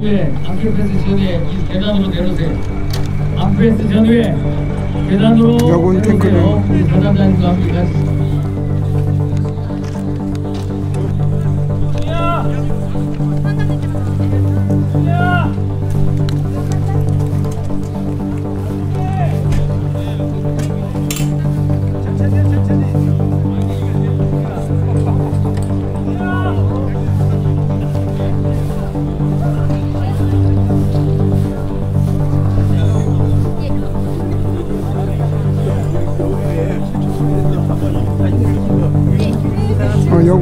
네, 암프레스 전후에 이 계단으로 내려오세요. 암프레스 전후에 계단으로 여군 탱크는 내려오세요. 우리 사단장님과 함께 가시죠.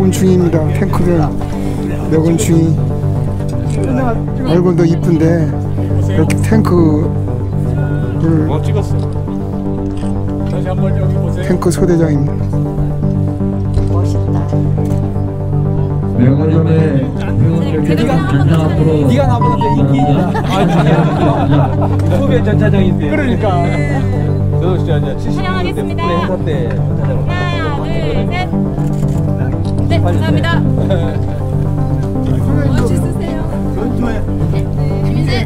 어, 여군 중입니다. 탱크들 여군 중이 얼굴도 이쁜데 이렇게 탱크를 어 찍었어. 다시 한번 여기 보세요. 탱크 소대장입니다. 명호점의 명호점의 전장 앞으로 네가 나보다 더 인기 있다. 아, 후배 전차장인데. 그러니까. 저도 진짜 이제 70년대 촬영하겠습니다. 국내 행사 때 전차장. 하나, 둘, 셋. 네, 감사합니다. 멋있으세요. 이제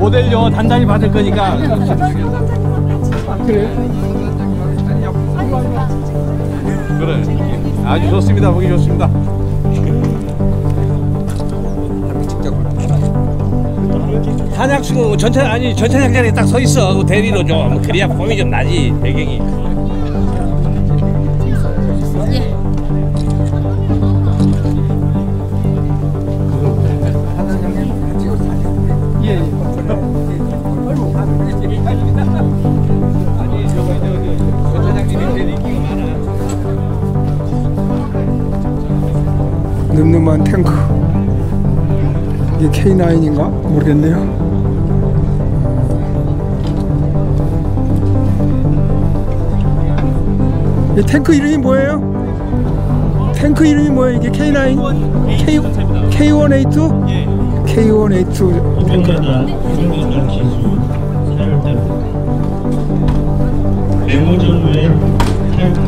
모델료 단단히 받을 거니까. 그래. 아주 좋습니다. 보기 좋습니다. 한약수 전차 아니 전차장장에 딱 서 있어 그 대리로 좀 그래야 폼이 좀 나지 배경이. 늠름한 탱크 이게 K9인가 모르겠네요. 이 탱크 이름이 뭐예요? 탱크 이름이 뭐예요? 이게 K9? K, K182? 예. K182 탱크. 이동계단 기수 사열대 메모전 후에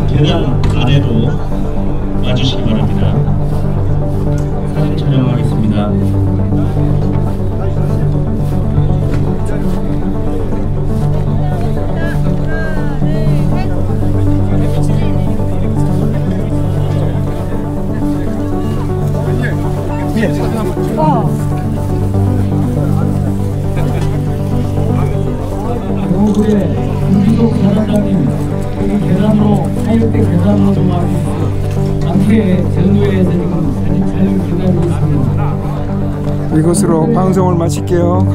계단 아래로 와주시기 바랍니다. 김기동 사단장님 여기 계단으로 하이어택 계단으로 좀 와주십시오. 함께 전후에서 지금 사진 촬영 기다리고 있습니다. 이것으로 방송을 마칠게요.